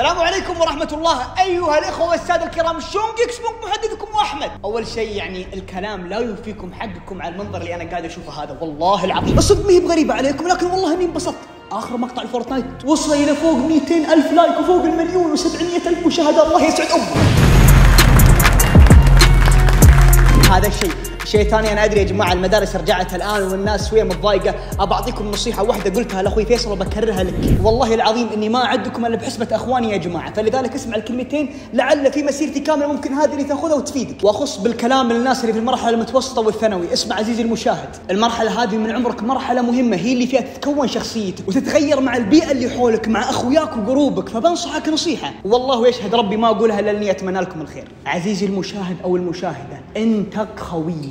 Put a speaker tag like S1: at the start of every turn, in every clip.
S1: السلام عليكم ورحمة الله. أيها الإخوة والسادة الكرام ShoNgxBoNg محدثكم أحمد؟ أول شيء يعني الكلام لا يوفيكم حقكم على المنظر اللي أنا قاعد أشوفه هذا. والله العظيم. الصدق ما هي بغريبة عليكم لكن والله إني انبسطت. آخر مقطع ال Fortnite وصل إلى فوق 200 ألف like وفوق المليون و700 ألف مشاهدة. الله يسعدكم. هذا الشيء. شيء ثاني أنا أدري يا جماعة المدارس رجعت الآن والناس شوية متضايقة. أبى أعطيكم نصيحة واحدة قلتها لأخوي فيصل وبكررها لك. والله العظيم إني ما أعدكم إلا بحسبة أخواني يا جماعة. فلذلك اسمع الكلمتين لعل في مسيرتي كاملة ممكن هذه اللي تأخذها وتفيدك. وأخص بالكلام للناس اللي في المرحلة المتوسطة والثانوي. اسمع عزيزي المشاهد المرحلة هذه من عمرك مرحلة مهمة. هي اللي فيها تتكون شخصيتك وتتغير مع البيئة اللي حولك مع أخوياك وقروبك. فبنصحك نصيحة. والله يشهد ربي ما أقولها إلا أتمنى لكم الخير. عزيزي المشاهد أو المشاهدة انتق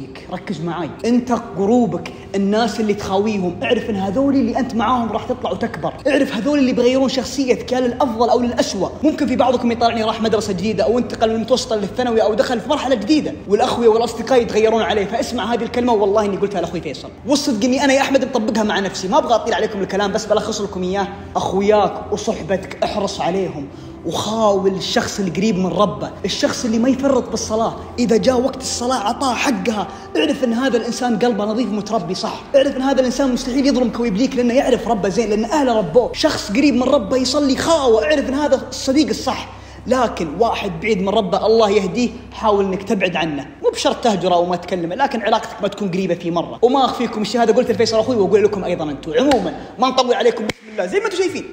S1: خويك ركز معاي. انت قروبك الناس اللي تخاويهم. اعرف إن هذول اللي أنت معاهم راح تطلع وتكبر. اعرف هذول اللي بيغيرون شخصيتك يا للأفضل أو للاسوء ممكن في بعضكم يطلعني راح مدرسه جديدة أو انتقل من المتوسطه للثانوي أو دخل في مرحلة جديدة. والاخويا والأصدقاء يتغيرون عليه فاسمع هذه الكلمة والله إني قلتها لأخوي فيصل. والصدق اني أنا يا أحمد مطبقها مع نفسي. ما أبغى أطيل عليكم الكلام بس بلخص لكم إياه. أخوياك وصحبتك احرص عليهم. وخاول الشخص القريب من ربه الشخص اللي ما يفرط بالصلاة. إذا جاء وقت الصلاة أعطاه حقها. اعرف أن هذا الإنسان قلبه نظيف متربي صح. اعرف أن هذا الإنسان مستحيل يظلم كويبليك لأنه يعرف ربه زين لأن أهله ربوه شخص قريب من ربه يصلي خاوة. اعرف أن هذا الصديق الصح. لكن واحد بعيد من ربه الله يهديه حاول إنك تبعد عنه. مو بشرط تهجره أو ما تكلمه لكن علاقتك ما تكون قريبة في مرة. وما أخفيكم الشيء هذا قلت لفيصل أخوي وأقول لكم أيضا أنتم. عموما ما نطول عليكم بسم الله. زي ما أنتم شايفين.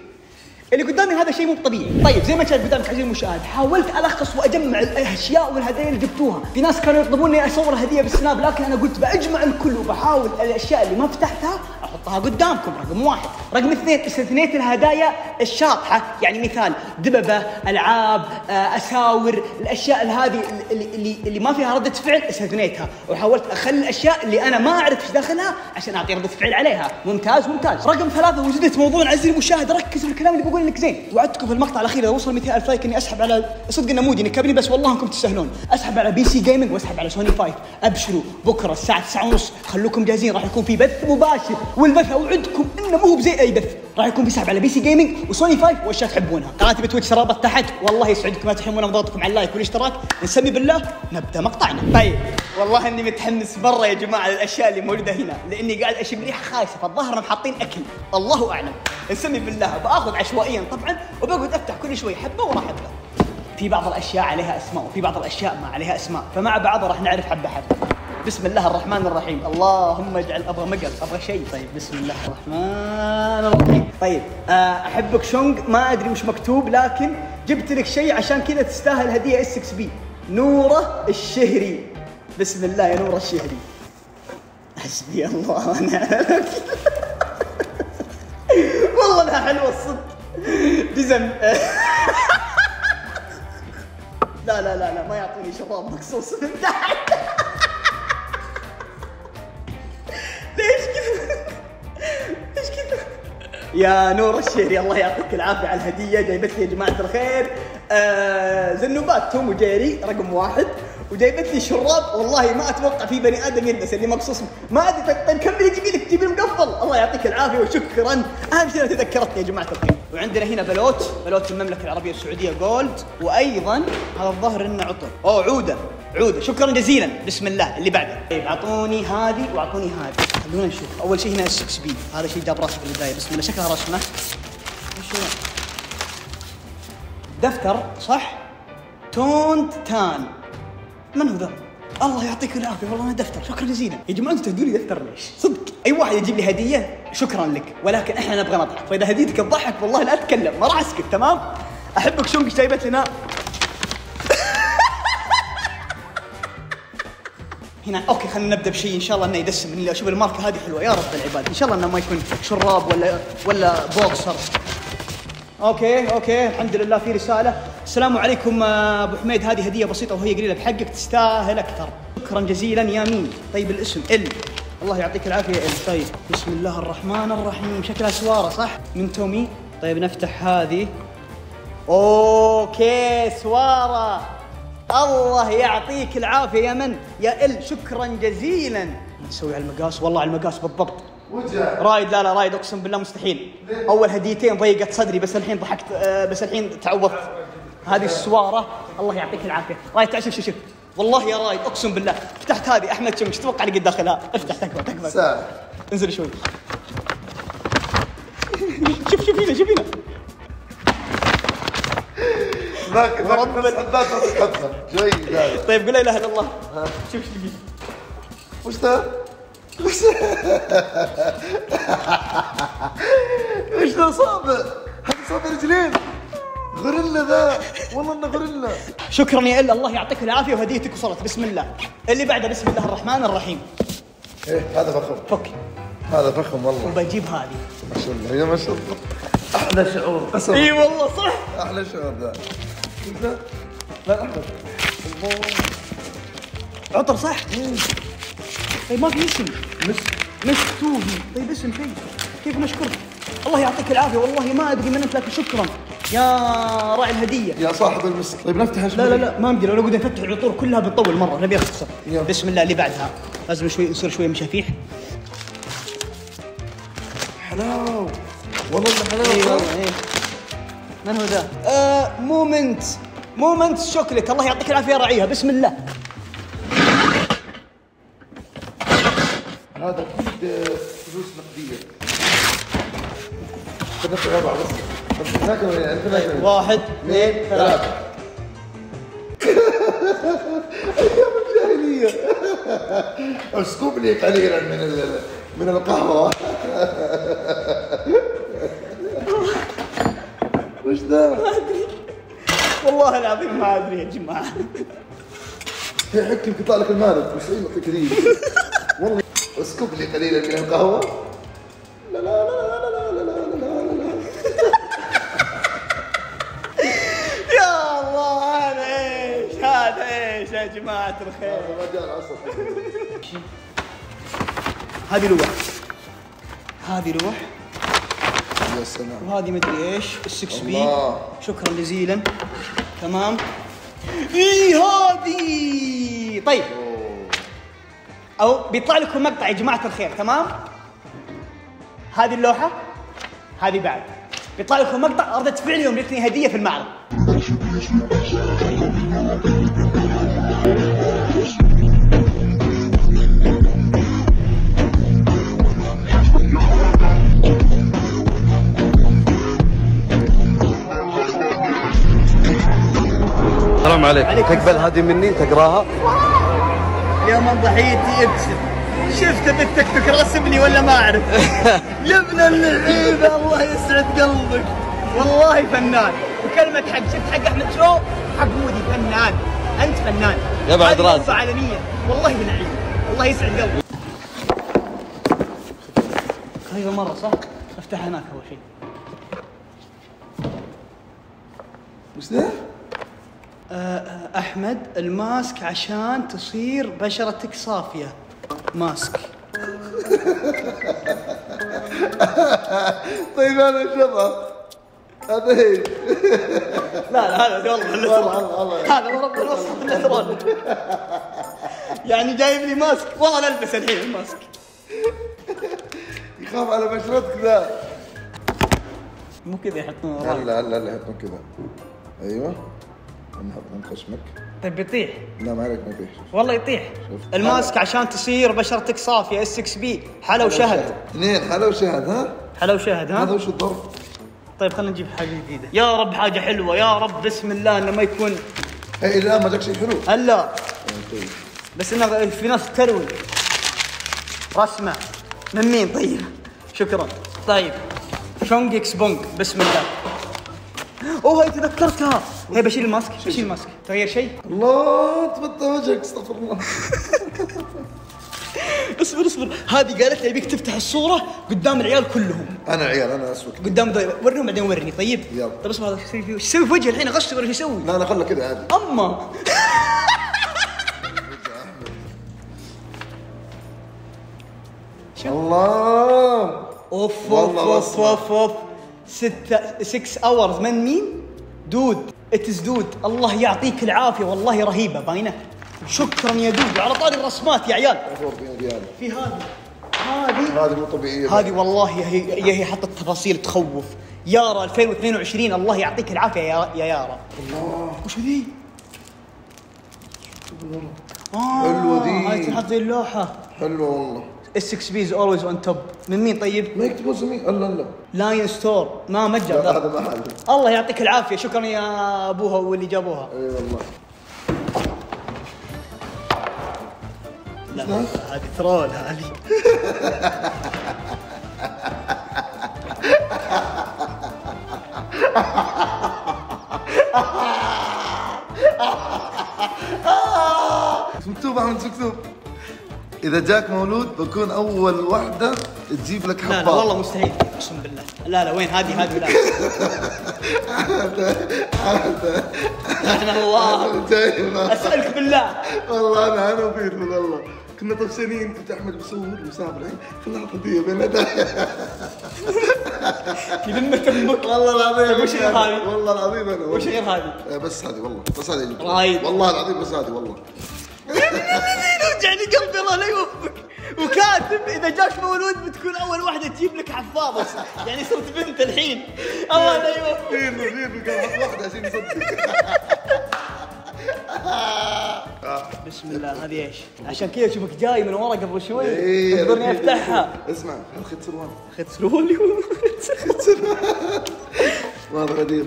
S1: اللي قدامي هذا شيء مو طبيعي. طيب زي ما شايف قدامك عزيزي المشاهد حاولت ألخص وأجمع الأشياء والهدايا اللي جبتوها. في ناس كانوا يطلبوني أصور هدية بالسناب لكن أنا قلت بجمع الكل وبحاول الأشياء اللي ما فتحتها أحطها قدامكم رقم واحد. رقم اثنين استثنيت الهدايا الشاطحة. يعني مثال دببة ألعاب آه، أساور الأشياء هذه اللي, اللي, اللي ما فيها ردة فعل استثنيتها. وحاولت أخلي الأشياء اللي أنا ما أعرف إيش داخلها عشان أعطي ردة فعل عليها. ممتاز ممتاز. رقم ثلاثة وجدت موضوع عزيزي المشاهد. ركز في الكلام اللي بقول لك زين. وعدتكم في المقطع الأخير إذا وصل 200 ألف like إني أسحب على صدق إنه مودي نكبني بس والله إنكم تستاهلون. أسحب على PC gaming وأسحب على سوني 5 أبشروا. بكرة الساعة 9:30 خلوكم جاهزين. راح يكون في بث مباشر. والبث أوعدكم إنه مو بزي أي بث. راح يكون في سحب على PC gaming وسوني 5 واشياء تحبونها. قناتي ب Twitch رابط تحت. والله يسعدكم ما تحرمون من ضغطكم على ال like والاشتراك. نسمي بالله نبدأ مقطعنا. طيب والله إني متحمس مره يا جماعة للأشياء اللي موجودة هنا. لأني قاعد أشم ريحة خايسة فالظاهر حاطين أكل. الله أعلم. نسمي بالله. بأخذ عشوائيا طبعا وبقعد أفتح كل شوي حبة ورا حبه في بعض الأشياء عليها أسماء وفي بعض الأشياء ما عليها أسماء. فمع بعضها راح نعرف حبة حبة. بسم الله الرحمن الرحيم. اللهم اجعل أبغى مقل أبغى شيء. طيب بسم الله الرحمن الرحيم. طيب آه، أحبك شونج ما أدري وش مكتوب لكن جبت لك شيء عشان كذا تستاهل هدية اس 6 بي نورة الشهري. بسم الله يا نورة الشهري. حسبي الله ونعم الوكيل والله انها حلوة الصدق. جزم لا لا لا لا ما يعطوني شراب مقصوص من تحت يا نور الشهري الله يعطيك العافية على الهدية جايبت لي يا جماعة الخير. آه زنوبات توم وجيري رقم واحد. وجايبت لي شراب والله ما أتوقع في بني آدم يلبس اللي مقصوص. ما أدري طيب, طيب كملي جيبي لك جيبي المقفل؟ الله يعطيك العافية وشكرا. أهم شيء تذكرتني يا جماعة الخير. وعندنا هنا بلوت بلوت المملكة العربية السعودية جولد وأيضا هذا الظهر إنه عطر أوه عودة عودة. شكرا جزيلا. بسم الله اللي بعده. طيب أعطوني هذه وأعطوني هذه. خلونا نشوف. أول شيء هنا 6 بي هذا شيء جاب راسي في البداية بسم الله. شكلها رسمه؟ دفتر صح؟ تونت تان. من هو ذا؟ الله يعطيك العافية. والله أنا دفتر. شكرا جزيلا. يا جماعة أنتم تهدوا لي دفتر ليش؟ صدق. أي واحد يجيب لي هدية شكرا لك. ولكن إحنا نبغى نضحك. فإذا هديتك الضحك والله لا أتكلم. ما راح أسكت تمام؟ أحبك شونك جايبت لنا هنا. okay خلينا نبدأ بشيء إن شاء الله إنه يدسم. اني أشوف الماركة هذه حلوة. يا رب العباد إن شاء الله إنه ما يكون شراب ولا ولا boxer. okay okay. الحمد لله في رسالة. السلام عليكم آه، أبو حميد. هذه هدية بسيطة وهي قليلة بحقك تستاهل أكثر. شكرا جزيلا يا مين؟ طيب الاسم إل. الله يعطيك العافية إل. طيب بسم الله الرحمن الرحيم. شكلها سواره صح؟ من تومي. طيب نفتح هذه. أوكي سواره الله يعطيك العافية يا من؟ يا إل شكرا جزيلا. نسوي على المقاس؟ والله على المقاس بالضبط.
S2: وجع
S1: رايد لا لا رايد أقسم بالله مستحيل. أول هديتين ضيقت صدري بس الحين ضحكت آه، بس الحين تعوضت. هذه السوارة الله يعطيك العافية. رايد تعال شوف شوف والله يا رايد أقسم بالله. فتحت هذه أحمد إيش تتوقع اللي قد داخلها؟ افتح تكفى تكفى
S2: ساعة
S1: انزل شوي. شوف شوف هنا شوف هنا
S2: ذاك ذاك
S1: ورب
S2: نفس حداد نفس حداد جيد هذا
S1: طيب قول لا إله إلا الله. شوف إيش لقيت
S2: وش ذا؟ وش وش ذا صابع؟ هذا صابع رجلين. غوريلا ذا. والله إنه غوريلا.
S1: شكرا يا إلا. الله يعطيك العافية وهديتك وصلت. بسم الله. اللي بعده بسم الله الرحمن الرحيم.
S2: إيه هذا فخم.
S1: فك
S2: هذا فخم والله.
S1: وبجيب هذه.
S2: ما شاء الله يا ما شاء الله. أحلى شعور. قسم
S1: إي والله صح.
S2: أحلى شعور ذا. لا احمد
S1: عطر صح؟ طيب ما في اسم.
S2: مش
S1: مشتوهي طيب اسم شيء كيف نشكرك؟ الله يعطيك العافية. والله ما أدري من أنت لكن شكرا. يا راعي الهدية.
S2: يا صاحب المسك طيب نفتح
S1: لا لا لا. ما نقدر لو قد نفتح العطور كلها بتطول مرة. نبي نختصر
S2: يلا.
S1: بسم الله اللي بعدها. لازم شوي يصير شوية مشافيح.
S2: حلاو والله حلاو
S1: اي من هو ذا؟ آه مومنت. مومنت شوكليت. الله يعطيك العافية راعيها بسم الله.
S2: هذا أكيد آه، فلوس نقدية. خذ نفتح اربعه بس؟
S1: واحد اثنين ثلاثة.
S2: أيام الجاهلية. اسكوب لي قليلا من ال- من
S1: القهوة. ما ادري يا جماعة
S2: يحك يطلع لك المارد إيه يعطيك ذي والله اسكب لي قليلا من القهوه لا لا لا لا لا لا لا لا لا لا
S1: يا الله هذا إيش هذا إيش يا جماعة الخير
S2: هذا ما جاء العصر
S1: هذه لوح هذه لوح
S2: يا سلام
S1: وهذه مدري إيش؟ السكس بي.
S2: الله.
S1: شكرا جزيلا. تمام. اي هذه. طيب. أو بيطلع لكم مقطع يا جماعة الخير تمام؟ هذه اللوحة هذه بعد. بيطلع لكم مقطع ردة فعل يوم جتني هدية في المعرض.
S3: حرام عليك
S1: عليك
S3: تقبل هذه مني؟ تقراها؟
S1: يا من ضحيتي ابتسم شفت بنتك ترسمني ولا ما أعرف؟ يا ابن اللعيبة الله يسعد قلبك. والله فنان. وكلمة حق شفت حق أحمد شو؟ حق مودي فنان. أنت فنان.
S3: يا بعد.
S1: وظيفة علنية والله بنعيم الله يسعد قلبك. قريبة مرة صح؟ أفتح هناك أول شيء.
S2: وش ذا؟
S1: أحمد الماسك عشان تصير بشرتك صافية. ماسك.
S2: طيب أنا شبه هذا هي.
S1: لا لا هذا والله
S2: والله الله الله
S1: هذا ورب الوسط النثران. يعني جايب لي ماسك. والله نلبس الحين الماسك.
S2: يخاف على بشرتك ذا.
S1: مو كذا يحطون
S2: هلا هلا هلا يحطون كذا. أيوه. من خشمك
S1: طيب بيطيح.
S2: لا ما عليك ما يطيح.
S1: والله يطيح. الماسك عشان تصير بشرتك صافية اس 6 بي حلا وشهد.
S2: اثنين حلا وشهد ها؟
S1: حلا وشهد
S2: هذا
S1: ها
S2: وش الضرب؟
S1: طيب خلينا نجيب حاجة جديدة. يا رب حاجة حلوة. يا رب بسم الله إنه ما يكون.
S2: اي الآن ما جاك شيء حلو.
S1: هلا.
S2: طيب.
S1: بس إنه في ناس تروي. رسمة. من مين؟ طيب. شكرا. طيب. شونج إكس بونج بسم الله. أوه هاي تذكرتها. هي بشيل الماسك بشيل الماسك. تغير شيء.
S2: الله تبطل وجهك استغفر الله.
S1: اصبر اصبر. هذه قالت لي أبيك تفتح الصورة قدام العيال كلهم.
S2: أنا عيال أنا اسود
S1: قدام ذا وريهم بعدين ورني طيب.
S2: يلا.
S1: طيب اصبر هذا إيش يسوي في وجهي الحين اغشر ولا إيش يسوي.
S2: لا أنا خله كذا عادي.
S1: أما.
S2: الله. أوف
S1: أوف
S2: أوف.
S1: أوف أوف. ستة 6 hours من مين؟ دود. It's دود. الله يعطيك العافية. والله رهيبة. باينة؟ شكرا يا دود. وعلى طاري الرسمات يا عيال.
S2: 44 ريال
S1: في هذه. هذه؟
S2: هذه مو طبيعية.
S1: هذه والله هي هي, حطت تفاصيل تخوف. يارا 2022 الله يعطيك العافية يا يا يارا.
S2: الله.
S1: وش ذي؟ آه
S2: حلوة ذي.
S1: هاي تنحط زي اللوحة.
S2: حلوة والله.
S1: SXB is always on top من مين طيب؟
S2: ما يكتبون سمين الا لا
S1: Line Store ما ذا.
S2: هذا محل
S1: الله يعطيك العافية. شكرا يا أبوها واللي جابوها.
S2: إي والله.
S1: لا هذه troll هذه.
S2: مكتوب أحمد مكتوب. إذا جاك مولود بكون أول وحدة تجيب لك
S1: لا لا
S2: حباب
S1: والله مستحيل أقسم بالله. لا لا وين؟ هذه هذه لا. أنا الله.
S2: جاي ما-
S1: أسألك بالله.
S2: والله أنا أنا وبيت من الله. كنا طفشانين كنت أحمد بصور مسافرين في اللحظه دي بين يدي
S1: كلمة أمك.
S2: والله العظيم.
S1: وش غير هذه؟
S2: والله العظيم أنا.
S1: وش غير هذه؟
S2: بس هذه والله. بس هذه. والله العظيم بس هذه والله.
S1: يوجعني قلبي الله لا يوفقك وكاتب إذا جاك مولود بتكون أول واحدة تجيب لك حفاضه يعني صرت بنت الحين. الله لا يوفقك.
S2: فين فين واحدة عشان يصدق.
S1: بسم الله هذه إيش؟ عشان كذا أشوفك جاي من ورا قبل شوي.
S2: إيه، أنا-
S1: أفتحها.
S2: اسمع خذ سروال.
S1: اخذت سرولي
S2: ما هذا غدير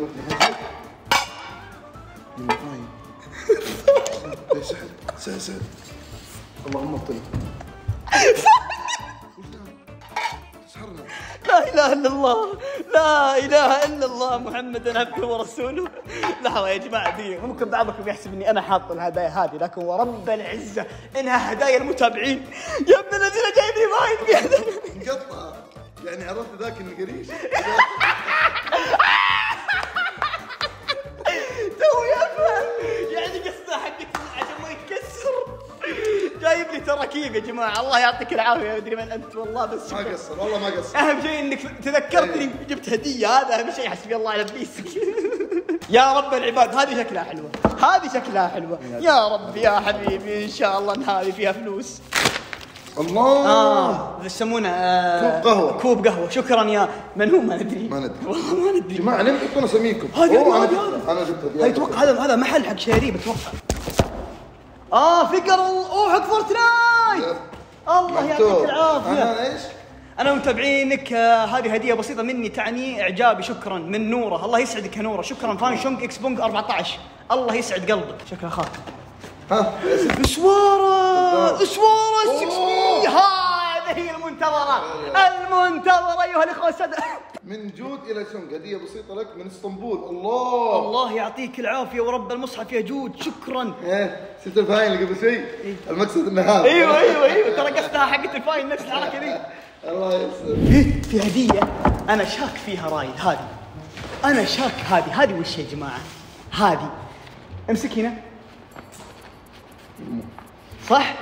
S2: سحر سحر سحر اللهم تسحرنا
S1: لا إله إلا الله. لا إله إلا الله محمد عبده ورسوله. لحظة يا جماعة دقيقة. ممكن بعضكم يحسب إني أنا حاط الهدايا هذه لكن ورب العزة إنها هدايا المتابعين. يا ابن الذين جايب لي فاين بهدايا
S2: انقطع. يعني عرفت ذاك النقريش
S1: توي جايب لي تراكيب يا جماعة؟ الله يعطيك العافية ما أدري من أنت والله بس
S2: ما قصر والله ما قصر.
S1: أهم شيء إنك تذكرتني جبت هدية هذا أهم شيء حسبي الله على ابليسك يا رب العباد هذه شكلها حلوة هذه شكلها حلوة. يا. رب يا حبيبي إن شاء الله إن هذه فيها فلوس.
S2: الله.
S1: آه يسمونه؟ آه
S2: كوب قهوة.
S1: كوب قهوة. شكرا يا من هو؟ ما ندري.
S2: ما ندري.
S1: والله ما ندري.
S2: جماعة ليه تحطون اساميكم؟
S1: هذه أنا
S2: جبتها
S1: أتوقع هذا هذا محل حق شيريب أتوقع آه فقر حق فورتنايت الله يعطيك. العافية.
S2: أنا إيش؟
S1: أنا متابعينك آه، هذه هدية بسيطة مني تعني إعجابي شكرا من نورة. الله يسعدك يا نورة. شكرا فان شونج إكس بونج 14 الله يسعد قلبك. شكرا خاتم.
S2: ها.
S1: إسوارة إسوارة
S2: أوه.
S1: 6 هذه هي المنتظرة. المنتظرة أيها الإخوة السادة.
S2: من جود إلى شنق هديه بسيطة لك من إسطنبول. الله!
S1: الله يعطيك العافية ورب المصحف يا جود. شكرا.
S2: إيه شفت الفاين اللي قبل شوي؟ المقصد إنه هذا.
S1: أيوه أيوه أيوه. ترى قصدها حقت الفاين نفس الحركة ذي.
S2: الله يسلمك.
S1: إيه، في هديه أنا شاك فيها رايد. هذه. أنا شاك. هذه. هذه وش يا جماعة؟ هذه. امسك هنا. صح؟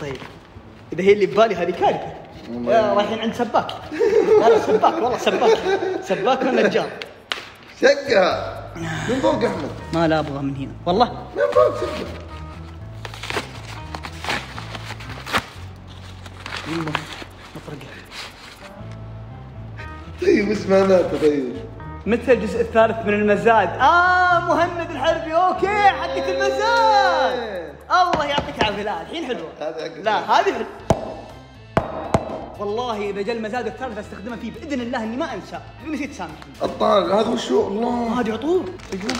S1: طيب. إذا هي اللي ببالي هذه كارثة. رايحين عند سباك. لا لا سباك والله سباك. سباك ونجار
S2: شقها من فوق أحمد؟
S1: ما لا أبغى من هنا. والله.
S2: من فوق شقها
S1: مطرقه
S2: طيب وش معناته طيب؟
S1: متى الجزء الثالث من المزاد؟ آه مهند الحربي. okay حقة المزاد الله يعطيك العافية. لا الحين
S2: حق
S1: لا هذه حلوة. والله إذا جاء المزاد الثالث أستخدمه فيه بإذن الله إني ما أنسى. نسيت سامحني
S2: الطال هذا وش هو؟ الله.
S1: هذه عطور. أيوه.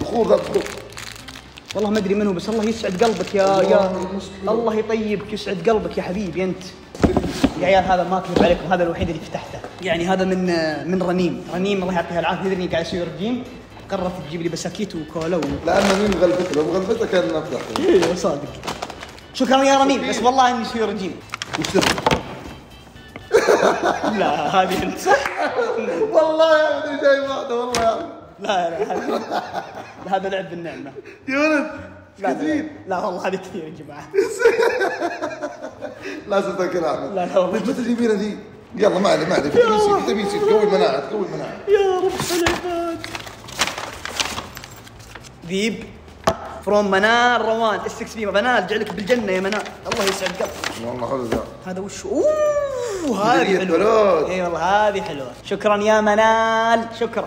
S2: بخور ذا بخور
S1: والله ما أدري منه بس الله يسعد قلبك يا
S2: الله
S1: يا
S2: المسلم.
S1: الله يطيبك يسعد قلبك يا حبيبي أنت. يا عيال هذا ما أكذب عليكم هذا الوحيد اللي فتحته. يعني هذا من من رنيم رنيم الله يعطيها العافية تدري قاعد أسوي رجيم. قررت تجيب لي بساكيت وكولا و...
S2: لأنه مين مغلفته لو مغلفته كان نفتح
S1: أيوه صادق. شكرا يا رنيم بس والله إني أسوي رجيم. لا هذه انت
S2: والله يا ابني جاي واحدة والله يا ابني
S1: لا لا هذا لعب بالنعمة.
S2: يا ولد
S1: لا
S2: كثير.
S1: لا والله هذه كثير يا جماعة.
S2: لازم تاكل احمد
S1: لا، لا والله.
S2: متى تجيبينها ذي؟ يلا ما عليه ما عليه فيتامين C فيتامين C تقوي المناعة تقوي المناعة.
S1: يا رب العباد ذيب. from منال روان SXB منال جعلك بالجنة يا منال. الله يسعد قلبك.
S2: والله حلو ذا.
S1: هذا وش؟ أوه هذه
S2: حلوة.
S1: اي والله هذه حلوة. شكرا يا منال. شكرا.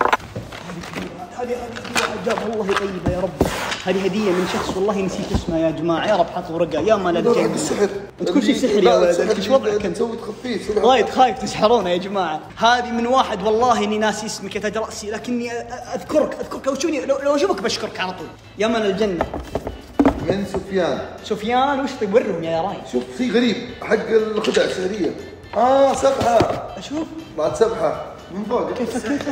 S1: هذه هذه هذه عجاب. الله يطيبها يا رب. هذه هدية من شخص والله نسيت اسمه يا جماعة. يا رب حط ورقة. يا مال
S2: هذا حق. السحر
S1: انت كل شيء سحر يا
S2: لا،
S1: ولد إيش وضعك انت.
S2: تسوي تخفيه
S1: وايد خايف تسحرونا يا جماعة. هذه من واحد والله إني ناسي اسمك يا تاج رأسي لكني أذكرك أذكرك. لو شوني لو, أشوفك بشكرك على طول. يا من الجنة.
S2: من سفيان.
S1: سفيان وش طيب ورهم يا راي؟
S2: شوف في غريب. حق الخدع السحرية. آه سبحة.
S1: أشوف.
S2: طلعت سبحة. من فوق.
S1: كيف كيف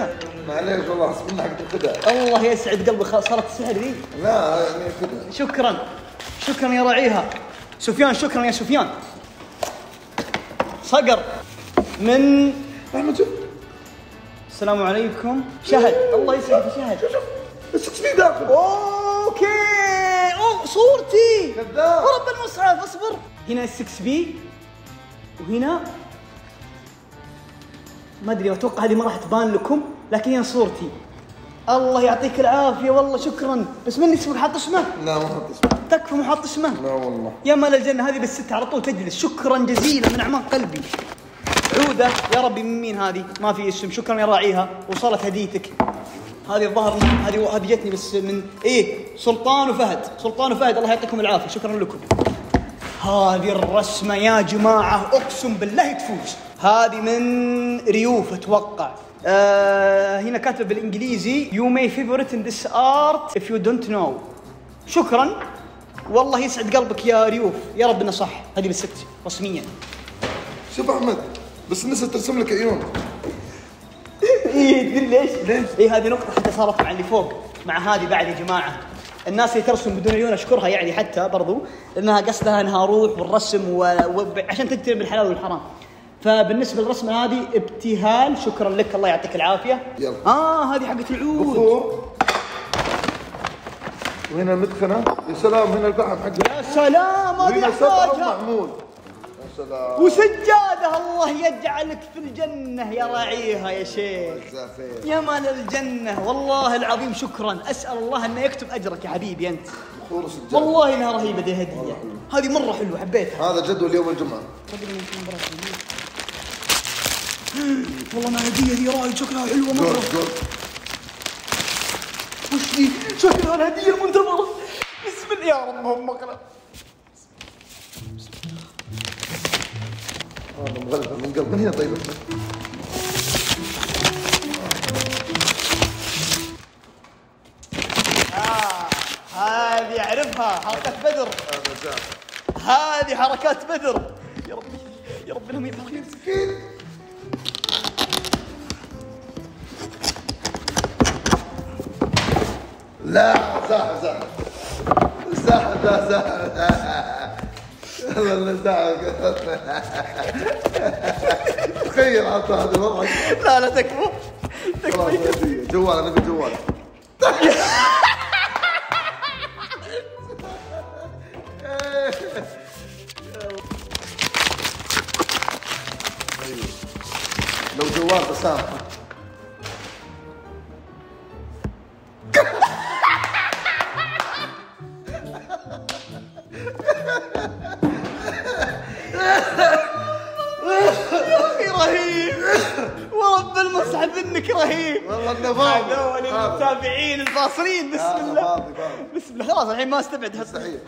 S2: معليش والله حسب لنا حق الخدع
S1: الله يسعد قلبي صارت السحر ذي.
S2: لا يعني خدع
S1: شكرا شكرا يا راعيها سفيان شكرا يا سفيان. صقر من؟
S2: أحمد شوف.
S1: السلام عليكم. شهد الله يسعدك شهد
S2: إيش في داخل.
S1: okay. اوه صورتي.
S2: كذاب.
S1: ورب المصحف اصبر. هنا 6 بي وهنا ما أدري أتوقع هذه ما راح تبان لكم لكن هنا صورتي. الله يعطيك العافية والله شكرا. بس من اسمك حاط اسمه؟
S2: لا ما حط اسمه.
S1: تكفى مو حاط اسمه.
S2: لا والله.
S1: يا مال الجنة هذه بالست على طول تجلس. شكرا جزيلا من أعماق قلبي. عودة. يا ربي من مين هذه؟ ما في اسم. شكرا يا راعيها. وصلت هديتك. هذه الظهر هذه جتني بس من إيه سلطان وفهد. سلطان وفهد الله يعطيكم العافية. شكرا لكم. هذه الرسمة يا جماعة أقسم بالله تفوز. هذه من ريوف أتوقع. آه هنا كاتبه بالإنجليزي you may favorite in this art if you don't know. شكرا. والله يسعد قلبك يا ريوف. يا رب انه صح هذه بالست رسميا.
S2: شوف أحمد بس نسيت ترسم لك عيون.
S1: إيه تدري ليش؟ ليش؟ إيه هذه نقطة حتى صارت مع اللي فوق مع هذه بعد يا جماعة. الناس اللي ترسم بدون عيون أشكرها يعني حتى برضو انها قصدها أنها روح والرسم وعشان تجتنب الحلال والحرام. فبالنسبة للرسمة هذه ابتهال شكرا لك الله يعطيك العافية.
S2: يلا.
S1: آه هذه حقت العود.
S2: وهنا المدخنة. يا سلام هنا الفحم حقه
S1: يا سلام هذه
S2: وهنا ومعمول سلام
S1: وسجادة الله يجعلك في الجنة يا راعيها يا شيخ. يا مال الجنة. والله العظيم شكرا. أسأل الله أنه يكتب أجرك يا حبيبي
S2: وسجاد
S1: والله إنها رهيبة دي الهدية هذه مرة حلوة حبيتها.
S2: هذا جدول يوم الجمعة.
S1: والله ما هدية ذي رايد شكلها حلوة مرة.
S2: جول جول
S1: وش ذي شكلها الهدية المنتظرة بسم الله يا رب اللهم اقرأ
S2: هذا مغلفة من قلب من هنا طيب
S1: آه هذه أعرفها حركات بدر. هذه حركات بدر. يا ربي يا رب انهم يفرقون
S2: سكين لا زاح زاح زاح لا زاح والله زاح تخيل عطى هذا الوضع.
S1: لا لا تكفى.
S2: هدية. جوال نبي جوال. لو جوال بسامحه
S1: هذول. المتابعين الفاصلين. بسم الله. بسم الله. خلاص الحين ما استبعد
S2: مستحيل.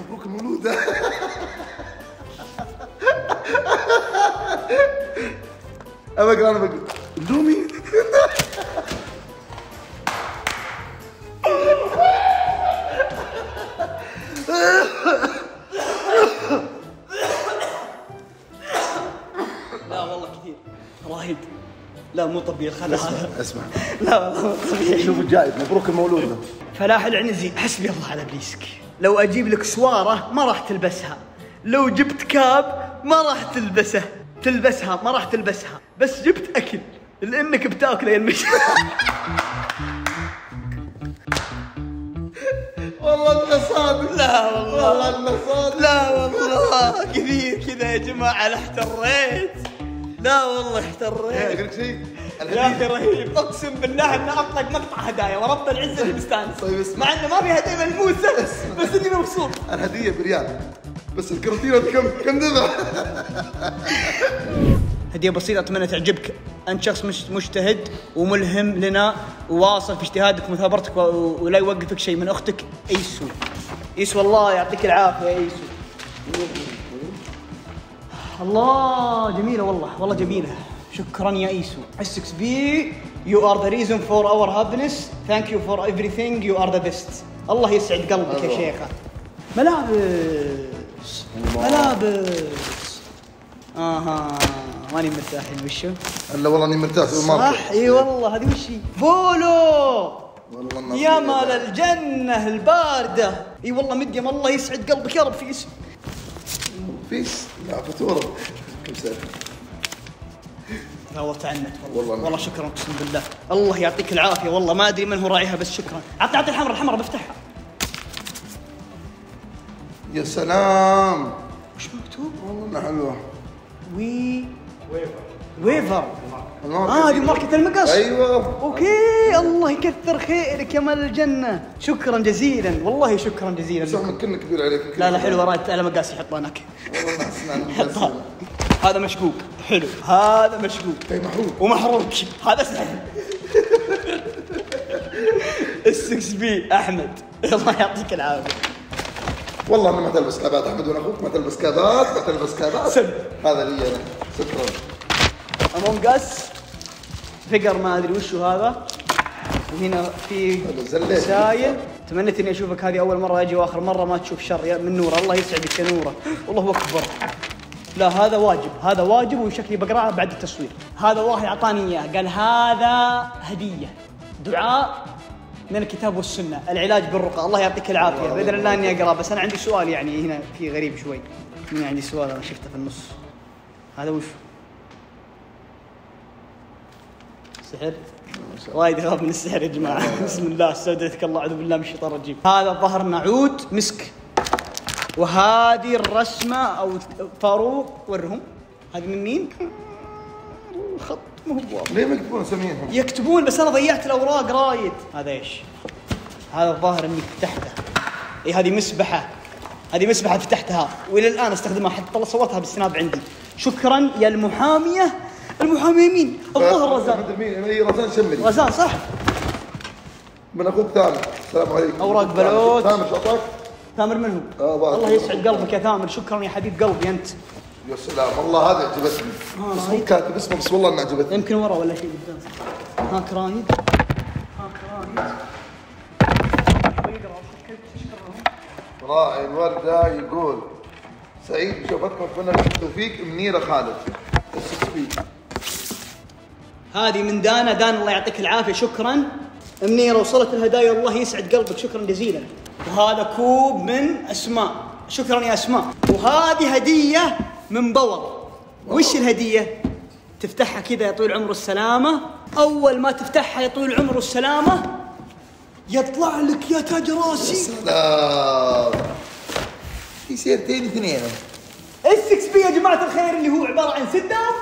S2: مبروك المولودة أنا بقرا أنا بقرا دومي
S1: لا مو طبيعي الخدع هذا
S2: اسمع.
S1: لا والله مو طبيعي.
S2: شوف الجائزة مبروك المولودة
S1: فلاح العنزي حسبي الله على ابليسك. لو أجيب لك سواره ما راح تلبسها. لو جبت كاب ما راح تلبسه. تلبسها ما راح تلبسها. بس جبت اكل لانك بتاكله يا المش
S2: والله صادق
S1: لا والله.
S2: والله صادق
S1: لا والله. كثير كذا يا جماعة لا احتريت لا والله
S2: إيه،
S1: احتريت.
S2: أقول لك شيء؟
S1: يا أخي رهيب. أقسم بالله إنه أطلق مقطع هدايا ورب العزة اللي مستانس
S2: طيب اسمع.
S1: مع إنه ما في هدايا ملموسة بس إني مبسوط
S2: الهدية بريال. بس الكرتونة كم كم دفع؟
S1: هدية بسيطة أتمنى تعجبك. أنت شخص مش مجتهد وملهم لنا وواصل في اجتهادك ومثابرتك ولا يوقفك شيء من أختك. إيسو. إيسو الله يعطيك العافية يا إيسو. الله جميلة والله والله جميلة. شكرا يا إيسو. SB. you are the reason for our happiness thank you for everything. you are the best الله يسعد قلبك يا. شيخة. ملابس. ملابس. آها. ماني مرتاح وشو
S2: إلا والله أني مرتاح
S1: صح. إي والله هذه وش هي؟ بولو
S2: والله
S1: يا مال الجنة الباردة. إي والله مديم الله يسعد قلبك يا رب في اسم
S2: فيس؟ لا فاتورة. كم سعر؟
S1: لا والله تعنت. والله
S2: والله
S1: والله شكرا اقسم بالله. الله يعطيك العافية. والله ما أدري من هو راعيها بس شكرا. عطني عطني الحمراء الحمراء بفتحها
S2: يا سلام.
S1: وش مكتوب؟
S2: والله إنها حلوة.
S1: وي ويفر.
S2: الماركة
S1: آه هذه. ماركة المقص
S2: أيوه.
S1: okay الله يكثر خيرك يا مال الجنة. شكرا جزيلا. والله شكرا جزيلا.
S2: من كنا كبير عليك.
S1: لا لا حلوة رأيت على مقاس يحطها هناك. هذا مشقوق حلو. هذا مشقوق
S2: اي محروق.
S1: ومحروق. هذا سهل. السكس بي أحمد. الله يعطيك العافية.
S2: والله أنا ما تلبس كابات أحمد وأنا أخوك. ما تلبس كابات ما تلبس كابات
S1: سم.
S2: هذا لي أنا. شكرا.
S1: امونج اس فقر ما أدري وشو هذا. وهنا في. رسايل تمنيت إني أشوفك. هذه أول مرة أجي وآخر مرة ما تشوف شر يا من نوره. الله يسعدك يا نوره. والله أكبر. لا هذا واجب. هذا واجب وشكلي بقرأه بعد التصوير. هذا واحد أعطاني إياه. قال هذا هدية. دعاء من الكتاب والسنة. العلاج بالرقى. الله يعطيك العافية. بإذن الله إني اقراه بس أنا عندي سؤال يعني هنا في غريب شوي. هنا عندي سؤال أنا شفته في النص. هذا وش؟ سحر وايد اخاف من السحر يا جماعة. بسم الله استودعتك الله أعوذ بالله من الشيطان الرجيم. هذا ظهر نعود مسك. وهذه الرسمة أو فاروق ورهم. هذه من مين؟ خط مو واضح.
S2: ليه ما يكتبون اساميهم؟
S1: يكتبون بس أنا ضيعت الأوراق رايد. هذا إيش؟ هذا الظاهر اني فتحته. اي هذه مسبحة. هذه مسبحة فتحتها. وإلى الآن أستخدمها حتى صورتها بالسناب عندي. شكرا يا المحامية. المحاميه مين؟ الظاهر رزان
S2: مين؟ اي رزان شمري
S1: رزان صح؟
S2: من أخوك ثامر السلام عليكم.
S1: أوراق بلوت.
S2: ثامر شطك
S1: ثامر منهم
S2: آه، بارك
S1: الله. يسعد قلبك يا ثامر شكرا يا حبيب قلبي أنت.
S2: يا سلام. والله هذه عجبتني.
S1: آه،
S2: بس مو. كاتب اسمه بس والله انها عجبتني.
S1: يمكن ورا ولا شيء قدام. هاك رايد هاك رايد
S2: راعي الوردة يقول سعيد بشوفتكم لكم التوفيق منيرة خالد. السكسبي
S1: هذه من دانا دانا الله يعطيك العافية شكرا. منيره وصلت الهدايا الله يسعد قلبك شكرا جزيلا. وهذا كوب من أسماء. شكرا يا أسماء. وهذه هدية من باور وش الهدية؟ تفتحها كذا يا طويل العمر والسلامه أول ما تفتحها يا طويل العمر والسلامه يطلع لك يا تاج راسي.
S2: لا في سيرتين اثنين.
S1: السكس بي يا جماعة الخير اللي هو عبارة عن سدام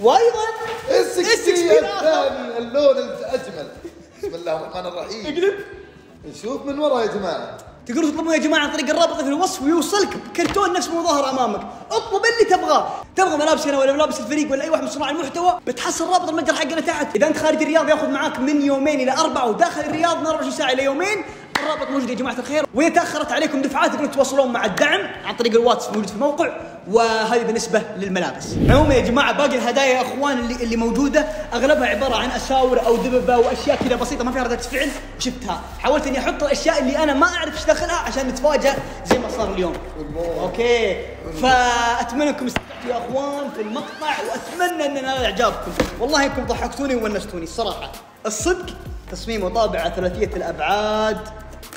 S1: وأيضا
S2: السكسبي الثاني اللون الأجمل. بسم الله الرحمن الرحيم.
S1: اقلب.
S2: نشوف من ورا يا جماعة.
S1: تقدروا تطلبون يا جماعة عن طريق الرابط في الوصف ويوصلك كرتون نفس ما ظهر أمامك. اطلب اللي تبغاه. تبغى ملابس هنا ولا ملابس الفريق ولا أي واحد من صناع المحتوى؟ بتحصل رابط المتجر حقنا تحت. إذا أنت خارج الرياض ياخذ معاك من يومين إلى أربعة وداخل الرياض من 24 ساعة إلى يومين. الرابط موجود يا جماعة الخير. وإذا تأخرت عليكم دفعات تقدرون تتواصلون مع الدعم عن طريق الواتس موجود في الموقع وهذه بالنسبة للملابس. عموما يا جماعة باقي الهدايا يا إخوان اللي, اللي موجودة. أغلبها عبارة عن أساور أو دببة واشياء كذا بسيطة ما فيها رده فعل وشفتها. حاولت إني أحط الأشياء اللي أنا ما أعرف إيش داخلها عشان نتفاجئ زي ما صار اليوم. okay؟ فأتمنى انكم استمتعتوا يا إخوان في المقطع وأتمنى أن نال إعجابكم. والله إنكم ضحكتوني وونستوني. الصراحه الصدق تصميم وطابعه ثلاثية الأبعاد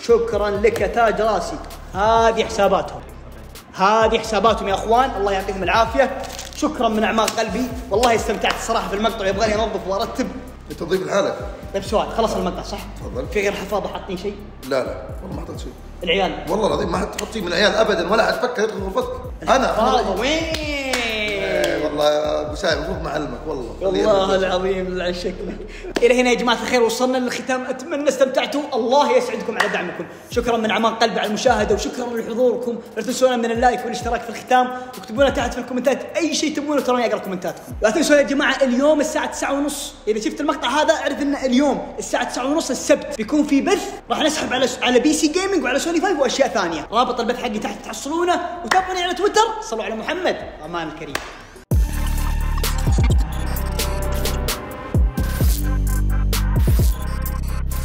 S1: شكرا لك يا تاج راسي. هذه حساباتهم. هذه حساباتهم يا أخوان. الله يعطيهم العافية. شكرا من أعماق قلبي. والله استمتعت الصراحه في المقطع يبغاني انظف وارتب
S2: تضيف الحالة.
S1: طيب سؤال. خلص المقطع صح؟
S2: تفضل.
S1: في غير حفاضه حاطين شيء؟
S2: لا لا. والله ما حطيت شيء.
S1: العيال.
S2: والله العظيم ما حد شيء من العيال ابدا ولا حد فكر يدخل غرفتك
S1: أنا
S2: أنا-
S1: وين؟
S2: والله أبو سعيد المفروض معلمك والله.
S1: والله العظيم على شكلك إلى هنا يا جماعة الخير وصلنا للختام. أتمنى استمتعتوا الله يسعدكم على دعمكم. شكرا من أعماق قلبي على المشاهدة وشكرا لحضوركم. لا تنسونا من ال like والاشتراك في الختام واكتبوا لنا تحت في الكومنتات أي شيء تبونه تراني أقرأ كومنتاتكم لا تنسوا يا جماعة اليوم الساعة 9:30 إذا شفت المقطع هذا أعرف إن اليوم الساعة 9:30 السبت. بيكون في بث. راح نسحب على على PC gaming وعلى سوني 5 وأشياء ثانية. رابط البث حقي تحت تحصلونه وتابعوني على تويتر. صلوا على محمد. أمان الكريم.